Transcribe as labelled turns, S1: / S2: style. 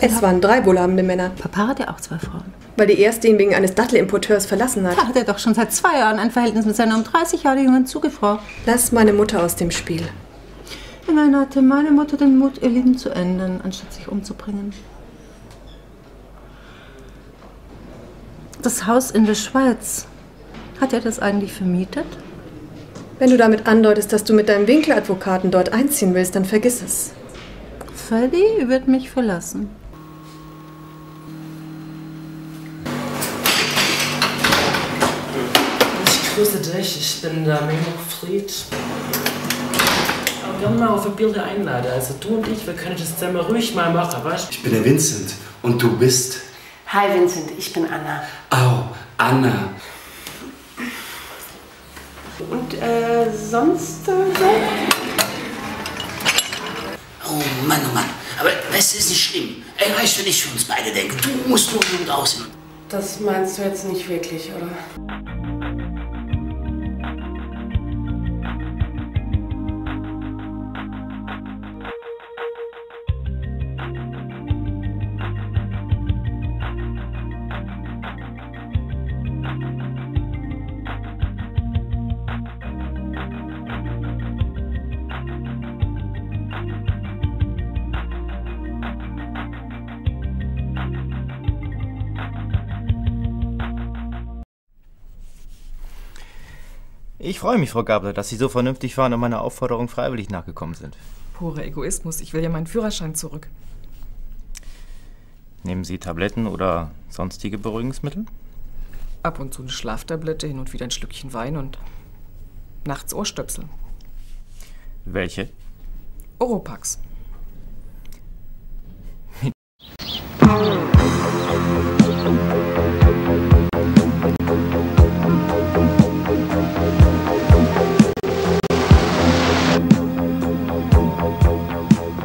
S1: Es waren drei wohlhabende Männer,
S2: Papa hat ja auch zwei Frauen.
S1: weil die erste ihn wegen eines Dattelimporteurs verlassen hat.
S2: Da hat er doch schon seit zwei Jahren ein Verhältnis mit seiner um 30 Jahre jüngeren Zugefrau.
S1: Lass meine Mutter aus dem Spiel.
S2: Immerhin hatte meine Mutter den Mut, ihr Leben zu ändern, anstatt sich umzubringen. Das Haus in der Schweiz, hat er das eigentlich vermietet?
S1: Wenn du damit andeutest, dass du mit deinem Winkeladvokaten dort einziehen willst, dann vergiss es.
S2: Freddy wird mich verlassen.
S3: Grüße dich, ich bin der Memo Fried. Aber gerne mal auf ein Bild einladen. Also du und ich, wir können das mal ruhig mal machen, weißt
S4: Ich bin der Vincent und du bist.
S5: Hi Vincent, ich bin Anna.
S4: Au, Anna.
S5: Und äh, sonst äh, so?
S6: Oh Mann, oh Mann. Aber das ist nicht schlimm. Ey, weißt du, wenn ich für uns beide denke, du musst nur gut aussehen.
S5: Das meinst du jetzt nicht wirklich, oder?
S7: Ich freue mich, Frau Gabler, dass Sie so vernünftig waren und meiner Aufforderung freiwillig nachgekommen sind.
S8: Purer Egoismus. Ich will ja meinen Führerschein zurück.
S7: Nehmen Sie Tabletten oder sonstige Beruhigungsmittel?
S8: Ab und zu eine Schlaftablette, hin und wieder ein Schlückchen Wein und nachts Ohrstöpsel.
S7: Welche?
S8: Oropax.